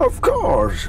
Of course.